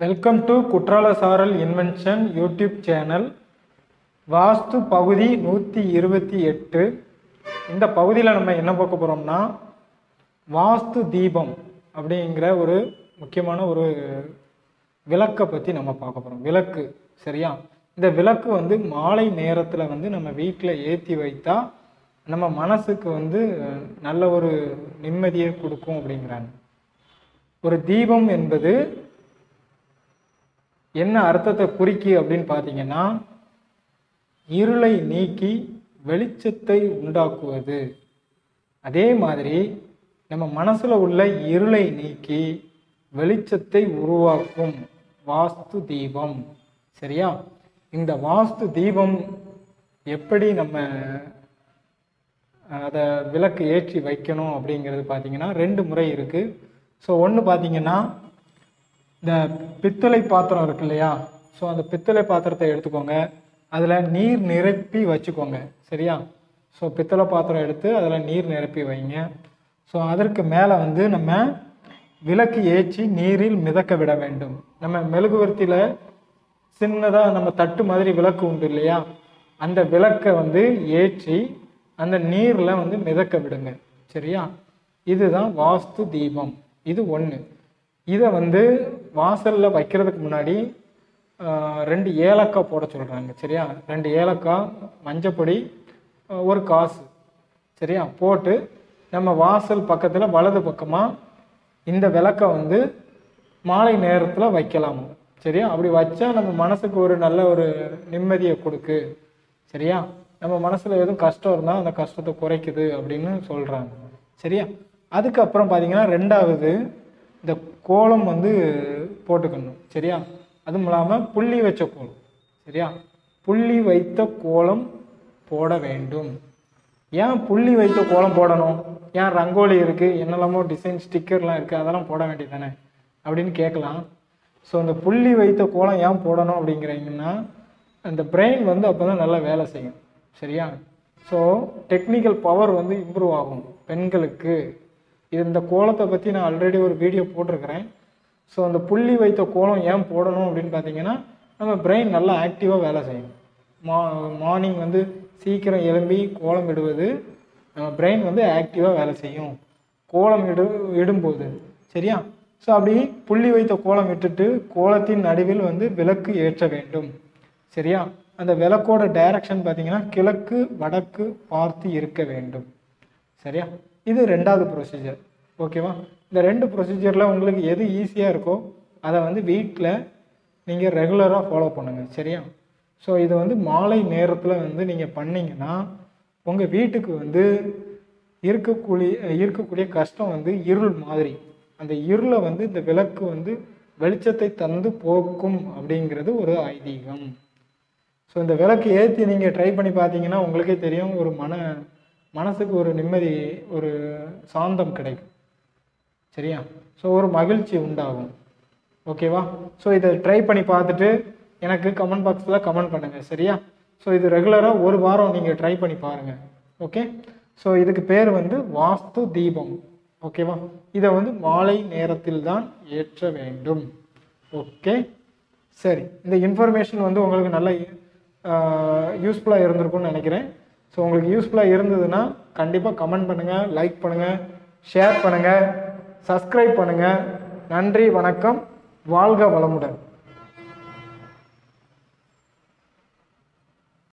Welcome to குற்றால சாரல் invention YouTube channel வாஸ்து பகுதி நூற்றி இருபத்தி எட்டு இந்த பகுதியில் நம்ம என்ன பார்க்க போகிறோம்னா வாஸ்து தீபம் அப்படிங்கிற ஒரு முக்கியமான ஒரு விளக்கை பற்றி நம்ம பார்க்க போகிறோம் விளக்கு சரியா? இந்த விளக்கு வந்து மாலை நேரத்தில் வந்து நம்ம வீட்டில் ஏற்றி வைத்தா நம்ம மனசுக்கு வந்து நல்ல ஒரு நிம்மதியை கொடுக்கும் அப்படிங்கிறாங்க. ஒரு தீபம் என்பது என்ன அர்த்தத்தை குறிக்கு அப்படின்னு பார்த்தீங்கன்னா இருளை நீக்கி வெளிச்சத்தை உண்டாக்குவது. அதே மாதிரி நம்ம மனசுல உள்ள இருளை நீக்கி வெளிச்சத்தை உருவாக்கும் வாஸ்து தீபம். சரியா? இந்த வாஸ்து தீபம் எப்படி நம்ம அதை விளக்கு ஏற்றி வைக்கணும் அப்படிங்கிறது பார்த்தீங்கன்னா ரெண்டு முறை இருக்குது ஸோ ஒன்று பார்த்தீங்கன்னா இந்த பித்தளை பாத்திரம் இருக்கு இல்லையா? ஸோ அந்த பித்தளை பாத்திரத்தை எடுத்துக்கோங்க. அதில் நீர் நிரப்பி வச்சுக்கோங்க. சரியா? ஸோ பித்தளை பாத்திரம் எடுத்து அதில் நீர் நிரப்பி வைங்க. ஸோ அதற்கு மேலே வந்து நம்ம விளக்கு ஏற்றி நீரில் மிதக்க விட வேண்டும். நம்ம மெழுகுவர்த்தியில் சின்னதாக நம்ம தட்டு மாதிரி விளக்கு உண்டு இல்லையா? அந்த விளக்கை வந்து ஏற்றி அந்த நீரில் வந்து மிதக்க விடுங்க. சரியா? இதுதான் வாஸ்து தீபம். இது ஒன்று இதை வந்து வாசலில் வைக்கிறதுக்கு முன்னாடி ரெண்டு ஏலக்காய் போட சொல்கிறாங்க சரியா? ரெண்டு ஏலக்காய் மஞ்சப்பொடி ஒரு காசு சரியா? போட்டு நம்ம வாசல் பக்கத்தில் வலது பக்கமாக இந்த விளக்கை வந்து மாலை நேரத்தில் வைக்கலாம் சரியா? அப்படி வச்சா நம்ம மனசுக்கு ஒரு நல்ல ஒரு நிம்மதியை கொடுக்கு சரியா? நம்ம மனசில் எதுவும் கஷ்டம் இருந்தால் அந்த கஷ்டத்தை குறைக்குது அப்படின்னு சொல்கிறாங்க சரியா? அதுக்கப்புறம் பார்த்தீங்கன்னா ரெண்டாவது இந்த கோலம் வந்து போட்டுக்கணும் சரியா? அதுவும் இல்லாமல் புள்ளி வச்ச கோலம் சரியா? புள்ளி வைத்த கோலம் போட வேண்டும். ஏன் புள்ளி வைத்த கோலம் போடணும்? ஏன் ரங்கோலி இருக்குது என்னெல்லாமோ டிசைன் ஸ்டிக்கர்லாம் இருக்குது அதெல்லாம் போட வேண்டியது தானே அப்படின்னு கேட்கலாம். ஸோ அந்த புள்ளி வைத்த கோலம் ஏன் போடணும் அப்படிங்கிறீங்கன்னா அந்த பிரெயின் வந்து அப்போ தான் நல்லா வேலை செய்யும் சரியா? ஸோ டெக்னிக்கல் பவர் வந்து இம்ப்ரூவ் ஆகும் பெண்களுக்கு. இது இந்த கோலத்தை பற்றி நான் ஆல்ரெடி ஒரு வீடியோ போட்டிருக்கிறேன். ஸோ அந்த புள்ளி வைத்த கோலம் ஏன் போடணும் அப்படின்னு பார்த்தீங்கன்னா நம்ம பிரெயின் நல்லா ஆக்டிவாக வேலை செய்யும். மா மார்னிங் வந்து சீக்கிரம் எழும்பி கோலம் இடுவது நம்ம பிரெயின் வந்து ஆக்டிவாக வேலை செய்யும். கோலம் இடு இடும்போது. சரியா? ஸோ அப்படி புள்ளி வைத்த கோலம் விட்டுட்டு கோலத்தின் நடுவில் வந்து விளக்கு ஏற்ற வேண்டும். சரியா? அந்த விளக்கோட டைரக்ஷன் பார்த்தீங்கன்னா கிழக்கு வடக்கு பார்த்து இருக்க வேண்டும். சரியா? இது ரெண்டாவது ப்ரொசீஜர் ஓகேவா இந்த ரெண்டு ப்ரொசீஜரில் உங்களுக்கு எது ஈஸியாக இருக்கோ அதை வந்து வீட்டில் நீங்கள் ரெகுலராக ஃபாலோ பண்ணுங்கள் சரியா? ஸோ இது வந்து மாலை நேரத்தில் வந்து நீங்கள் பண்ணீங்கன்னா உங்கள் வீட்டுக்கு வந்து இருக்கக்கூடிய இருக்கக்கூடிய கஷ்டம் வந்து இருள் மாதிரி. அந்த இருளை வந்து இந்த விளக்கு வந்து வெளிச்சத்தை தந்து போக்கும் அப்படிங்கிறது ஒரு ஐதீகம். ஸோ இந்த விளக்கு ஏற்றி நீங்கள் ட்ரை பண்ணி பார்த்தீங்கன்னா உங்களுக்கே தெரியும் ஒரு மன மனசுக்கு ஒரு நிம்மதி ஒரு சாந்தம் கிடைக்கும். சரியா? ஸோ ஒரு மகிழ்ச்சி உண்டாகும். ஓகேவா ஸோ இதை ட்ரை பண்ணி பார்த்துட்டு எனக்கு கமெண்ட் பாக்ஸில் கமெண்ட் பண்ணுங்கள் சரியா? ஸோ இது ரெகுலராக ஒரு வாரம் நீங்கள் ட்ரை பண்ணி பாருங்கள் ஓகே ஸோ இதுக்கு பேர் வந்து வாஸ்து தீபம். ஓகேவா இதை வந்து மாலை நேரத்தில் தான் ஏற்ற வேண்டும். ஓகே சரி. இந்த இன்ஃபர்மேஷன் வந்து உங்களுக்கு நல்ல யூஸ்ஃபுல்லாக இருந்திருக்கும்னு நினைக்கிறேன். ஸோ உங்களுக்கு யூஸ்ஃபுல்லாக இருந்ததுன்னா கண்டிப்பாக கமெண்ட் பண்ணுங்கள் லைக் பண்ணுங்கள் ஷேர் பண்ணுங்கள் சப்ஸ்கிரைப் பண்ணுங்கள் நன்றி வணக்கம். வாழ்க வளமுடன்.